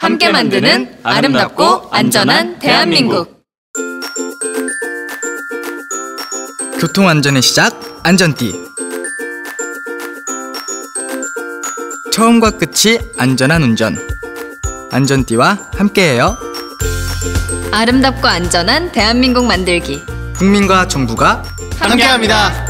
함께 만드는 아름답고 안전한 대한민국. 교통 안전의 시작 안전띠 처음과 끝이 안전한 운전 안전띠와 함께해요 아름답고 안전한 대한민국 만들기. 국민과 정부가 함께합니다.